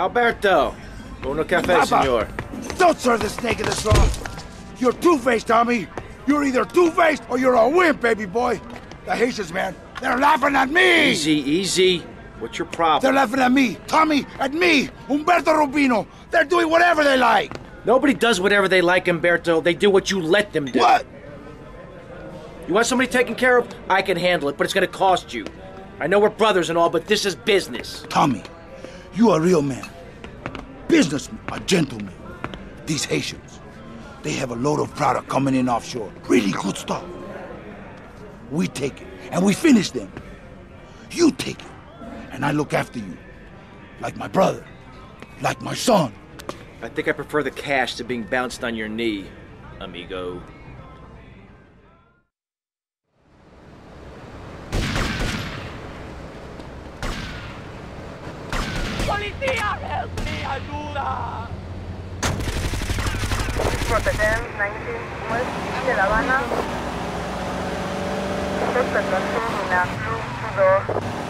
Alberto. Uno cafe, Papa. senor. Don't serve the snake in the sauce. You're two-faced, Tommy. You're either two-faced or you're a wimp, baby boy. The Haitians, man, they're laughing at me. Easy, easy. What's your problem? They're laughing at me, Tommy, at me, Umberto Robina. They're doing whatever they like. Nobody does whatever they like, Umberto. They do what you let them do. What? You want somebody taken care of? I can handle it, but it's gonna cost you. I know we're brothers and all, but this is business. Tommy, you are a real man. Businessman, a gentleman. These Haitians, they have a load of product coming in offshore. Really good stuff. We take it, and we finish them. You take it, and I look after you. Like my brother, like my son. I think I prefer the cash to being bounced on your knee, amigo. ¡Policía! ¡Ayuda! Rotterdam, 19 West de La Habana. Observación en la Blue 2.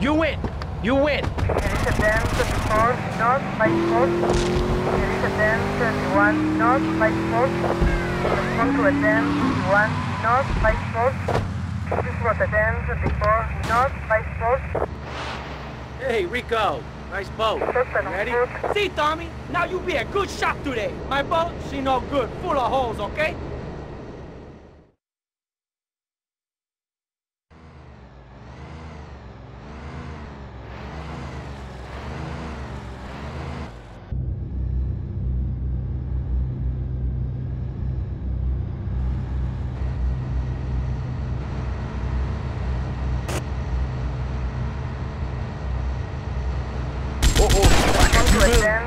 You win! You win! There is Rotterdam, 34 North, 54. Rotterdam, 31 North, 54. Respond to Rotterdam, 31 North, 54. This is Rotterdam, 34 North, 54. Hey, Rico. Nice boat. Ready? See, Tommy? Now you be a good shot today. My boat, she no good. Full of holes, okay? Oh, oh. Respond to Rotterdam,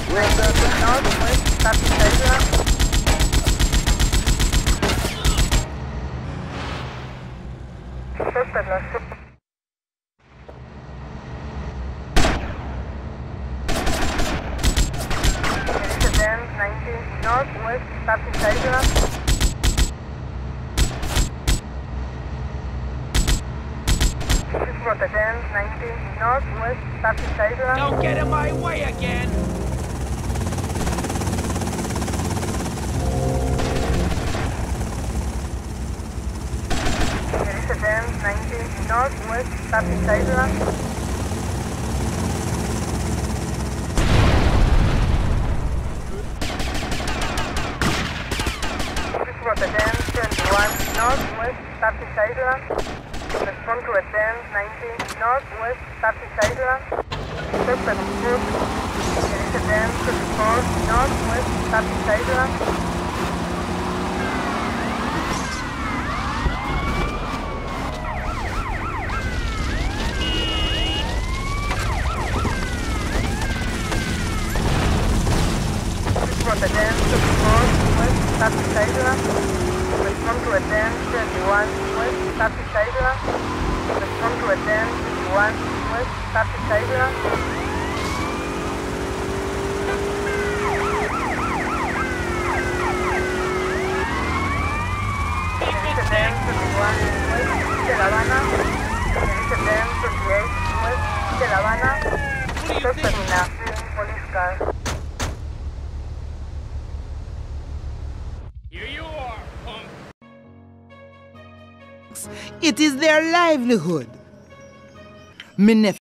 19 North, West, Tapis lost. Rotterdam, 19 North, West, Tapis This is Rotterdam, 19 North, West, Tapis Don't get in my way again. Rotterdam, 19 North, West, Tapis Island. This is Rotterdam, 21 North, West, Tapis Island. Respond to Rotterdam, 19 North, West, Tapis Island. Suspect on foot. Rotterdam, 24 North, West, Tapis Island. Rotterdam, 24 West, Tapis Island. Respond to Rotterdam, 21 West, Tapis Island. Respond to Rotterdam, 21 West, Tapis Island. Rotterdam, 21 West de La Habana. Rotterdam, 28 West de La Habana. Suspect in a police car. Here you are, punk. It is their livelihood. Nephew